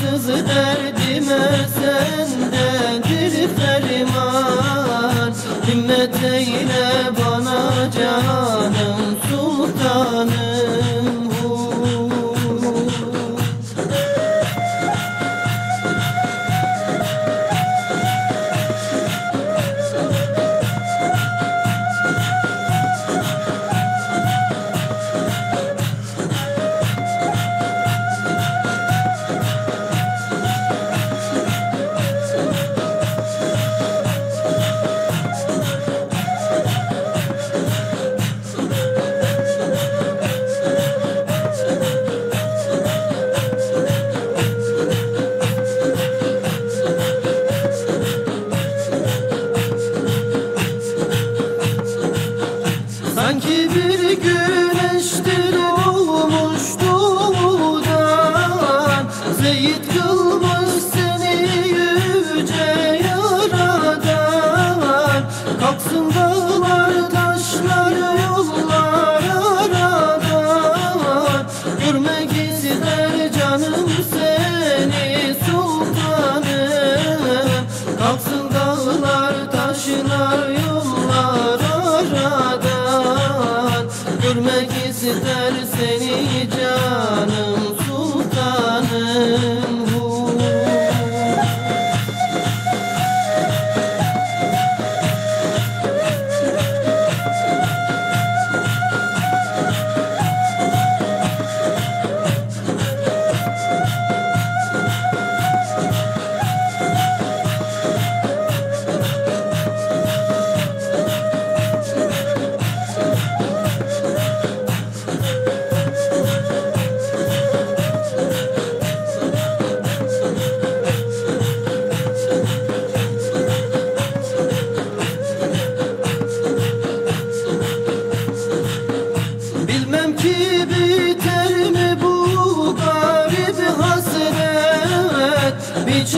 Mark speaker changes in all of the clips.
Speaker 1: Sız derdime sendedir ferman. Himmet eyle bana can. Zeyit kılmış seni yüce yaradan Kalksın dağlar taşlar yollar aradan Görmek ister canım seni sultanım. Kalksın dağlar taşlar yollar aradan Görmek ister seni can man who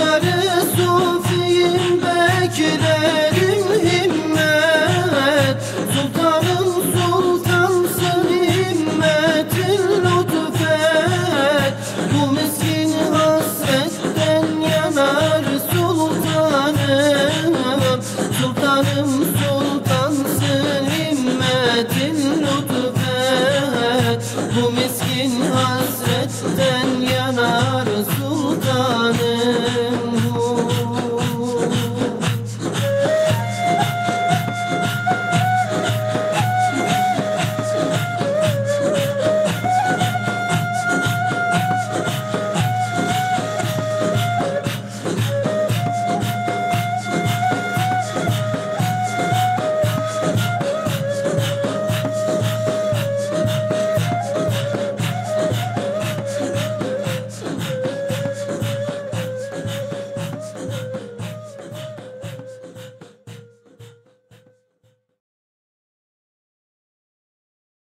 Speaker 1: Yaşarı Sufi'yim beklerim himmet. Sultanım sultansın himmetin lütfet Bu miskin hasretten yanar sultanım. Sultanım sultansın himmetin lütfet Bu miskin hasretten yanar